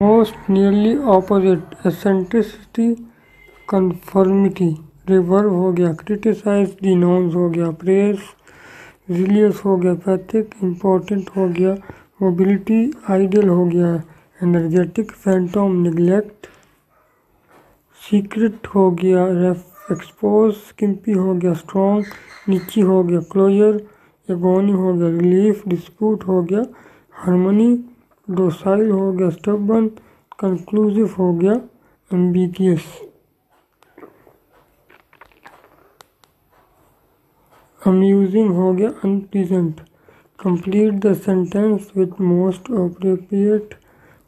most nearly opposite eccentricity conformity रिवर्व हो गया criticise दी नॉन्स हो गया प्रेस रिलियस हो गया पैथिक इम्पोर्टेंट हो गया मोबिलिटी आइडियल हो गया एनर्जेटिक फैंटोम निगलेक्ट सीक्रेट हो गया एक्सपोज स्किम्पी हो गया स्ट्रॉन्ग नीची हो गया क्लोजर एगोनी हो गया रिलीफ डिस्प्यूट हो गया हारमोनी डोसाइल हो गया स्टबन कंक्लूसिव हो गया एम्बिगियस अम्यूजिंग हो गया unpleasant complete the sentence with most appropriate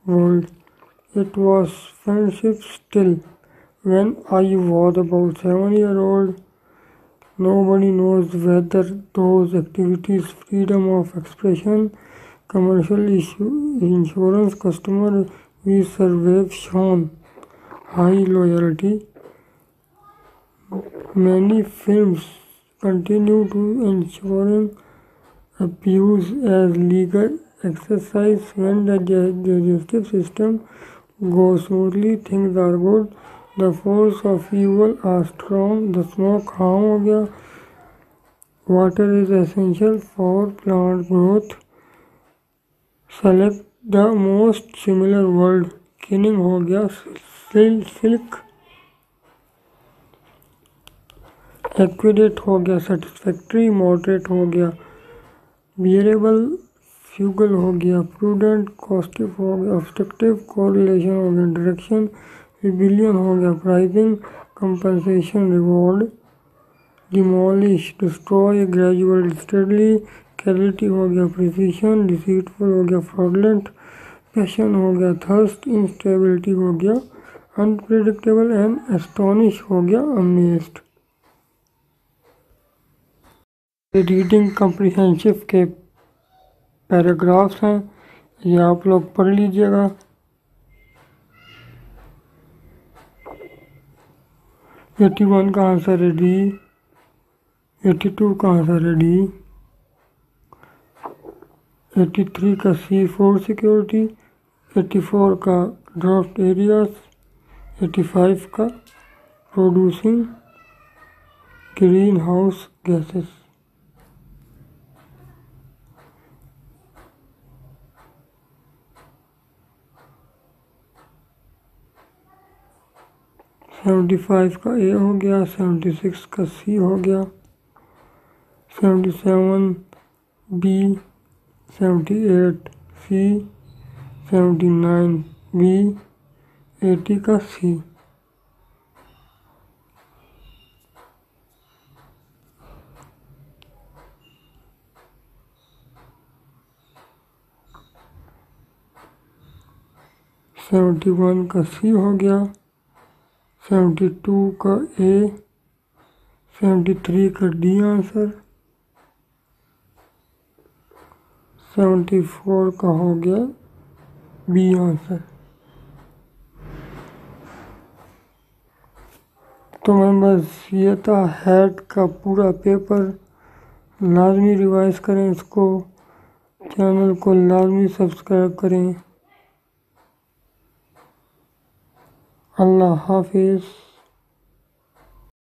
word it was friendship still when I was about seven year old. Nobody knows whether those activities, freedom of expression, commercial insurance customers we survey shown high loyalty. Many firms continue to ensure abuse as legal exercise when the justice system goes smoothly, things are good. The force of evil are strong. The smoke harm Water is essential for plant growth. Select the most similar word. Kinning हो गया silk. Accurate हो गया satisfactory. Moderate हो गया bearable. Fugal हो गया prudent causative हो गया ऑब्स्ट्रक्टिव कोरिलेशन हो गया डायरेक्शन रिबिलियन हो गया prizing compensation reward demolish destroy gradual steadily quality हो गया प्रिसीशन डिसीटफुल हो गया फ्रॉडलेंट पैशन हो गया थर्स्ट इंस्टेबिलिटी हो गया अनप्रिडिक्टेबल एंड एस्टोनिश हो गया अमेस्ड रीडिंग कम्प्रीहेंसिव के पैराग्राफ्स हैं, ये आप लोग पढ़ लीजिएगा। एटी वन का आंसर है डी एटी टू का आंसर है डी एटी थ्री का सी सिक्योरिटी एटी फोर का ड्राफ्ट एरियाज़ एटी फाइव का producing greenhouse gases seventy five का ए हो गया सेवेंटी सिक्स का सी हो गया seventy seven B seventy eight C, seventy nine B eighty का सी। सेवेंटी वन का सी हो गया, सेवेंटी टू का ए, सेवेंटी थ्री का डी आंसर। सेवेंटी फोर का हो गया बी आंसर तो मैं बस ये था हेड का पूरा पेपर लाजमी रिवाइज करें इसको. चैनल को लाजमी सब्सक्राइब करें. अल्लाह हाफिज़.